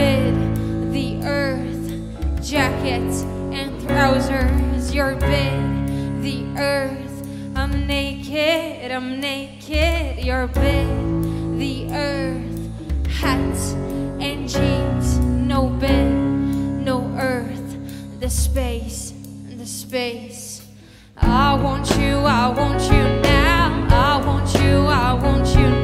bid, the earth, jackets and trousers, your bid, the earth, I'm naked, I'm naked, your bid, the earth, hats and jeans, no bid, no earth, the space, the space. I want you, I want you now, I want you, I want you now.